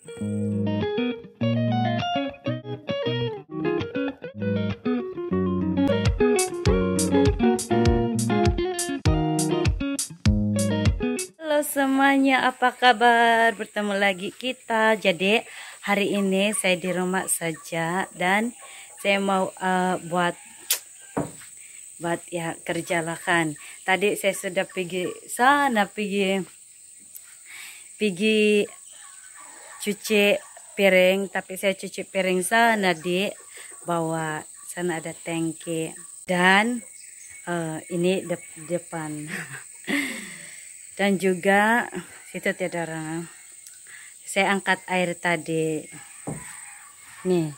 Halo semuanya, apa kabar? Bertemu lagi kita. Jadi hari ini saya di rumah saja dan saya mau uh, buat buat ya kerja lah kan. Tadi saya sudah pergi sana pergi pergi cuci piring, tapi saya cuci piring sana di bawah sana ada tangki. Dan uh, ini de depan. dan juga situ tidak orang. Saya angkat air tadi. Nih.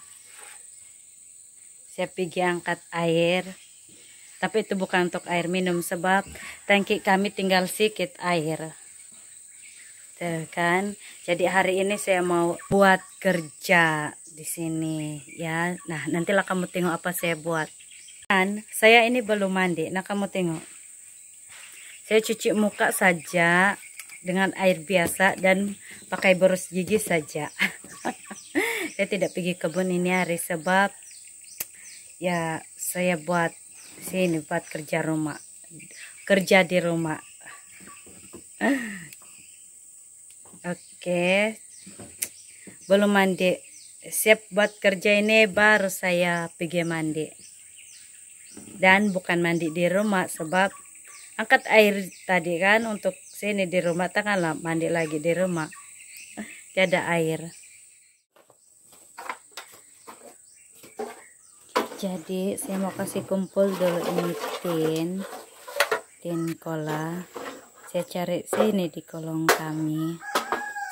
Saya pergi angkat air. Tapi itu bukan untuk air minum sebab tangki kami tinggal sedikit air Tuh kan. Jadi hari ini saya mau buat kerja di sini ya. Nah nantilah kamu tengok apa saya buat. Kan saya ini belum mandi. Nah kamu tengok. Saya cuci muka saja dengan air biasa dan pakai boros gigi saja. Saya tidak pergi kebun ini hari sebab ya saya buat sini buat kerja rumah. Kerja di rumah oke. Belum mandi. Siap buat kerja ini baru saya pergi mandi. Dan bukan mandi di rumah sebab angkat air tadi kan untuk sini di rumah tanganlah mandi lagi di rumah. Tidak air. Jadi saya mau kasih kumpul dulu ini tin tin cola saya cari sini di kolong kami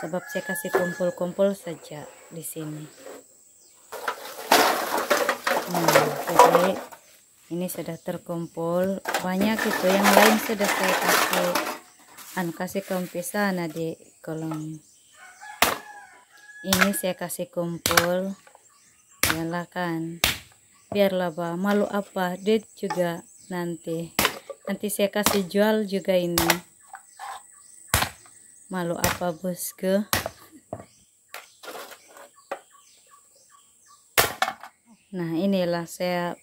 sebab saya kasih kumpul-kumpul saja di sini. Hmm, jadi ini sudah terkumpul. Banyak itu yang lain sudah saya kasih. An kasih kompis sana di kolong. Ini saya kasih kumpul. Yalah kan. Biarlah bah malu apa? Duit juga nanti. Nanti saya kasih jual juga ini malu apa bosku nah inilah saya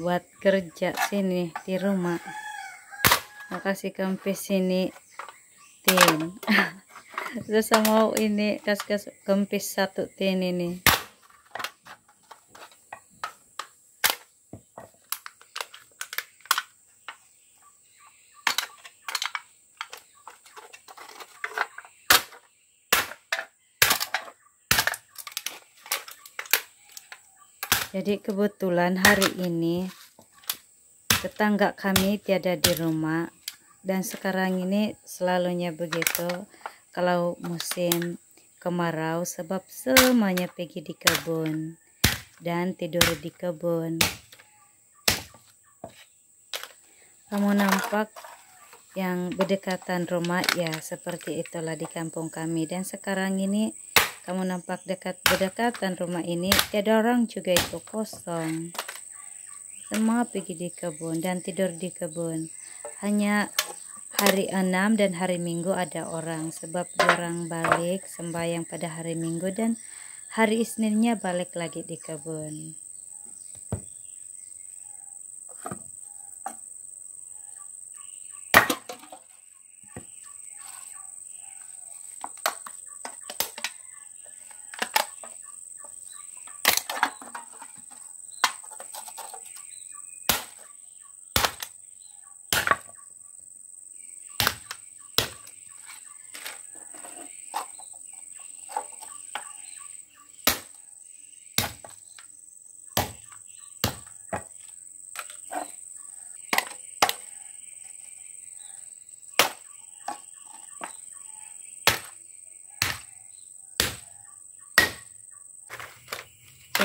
buat kerja sini di rumah. Makasih kempis sini tin. Terus mau ini kas-kas kempis satu tin ini Jadi kebetulan hari ini tetangga kami tiada di rumah dan sekarang ini selalunya begitu kalau musim kemarau sebab semuanya pergi di kebun dan tidur di kebun. Kamu nampak yang berdekatan rumah ya seperti itulah di kampung kami dan sekarang ini kamu nampak dekat berdekatan rumah ini tiada orang juga itu kosong. Semua pergi di kebun dan tidur di kebun. Hanya hari enam dan hari minggu ada orang sebab orang balik sembahyang pada hari minggu dan hari isninnya balik lagi di kebun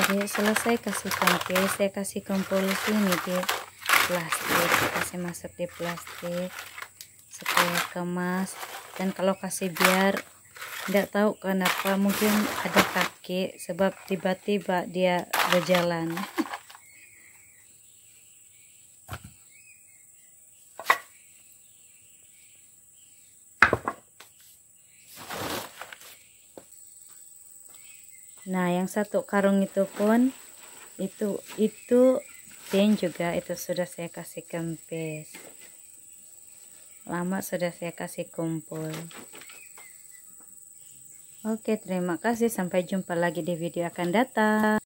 jadi selesai kasih tangki saya kasih kumpul sini di plastik kasih masuk di plastik supaya kemas dan kalau kasih biar tidak tahu kenapa mungkin ada kaki sebab tiba-tiba dia berjalan nah yang satu karung itu pun itu itu tin juga itu sudah saya kasih kempes lama sudah saya kasih kumpul. Oke terima kasih. Sampai jumpa lagi di video akan datang